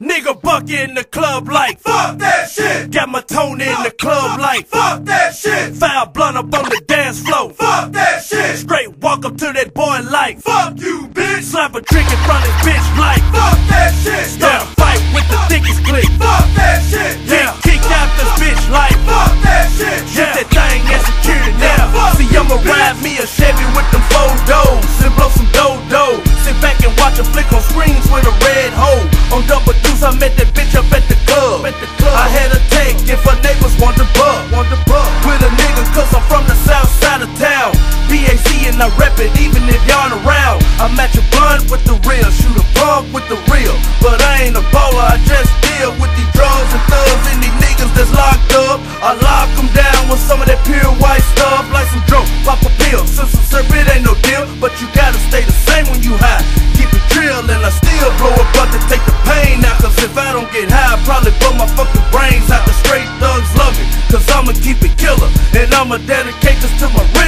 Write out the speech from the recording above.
Nigga bucket in the club like Fuck that shit. Got my tone in the club like Fuck that shit. Foul blunt up on the dance floor. Fuck that shit. Straight walk up to that boy like Fuck you, bitch. Slap a drink in front of bitch like Fuck that shit. Start a fight with the thickest click. Fuck that shit. Get kicked out this bitch like Fuck that shit. Get that thing and secure it now. Fuck See, I'ma ride me a Chevy with them four doors and blow some dodo. Sit back and watch a flick on screens Deuce, I met that bitch up at the club. I had a take if her neighbors want the bug. Want the bug. With a nigga, cause I'm from the south side of town. BAC and I rep it even if y'all aren't around. I match a blunt with the real, shoot a bump with the real. But I ain't a bowler, I just deal with these drugs and thugs and these niggas that's locked up. I lock them down with some of that pure white stuff, like some dope, pop a pill. Since some syrup, it ain't no deal, but you gotta stay the same when you high. Keep it drill and I still I don't get high, I probably blow my fucking brains out. The straight thugs love it, cause I'ma keep it killer. And I'ma dedicate this to my.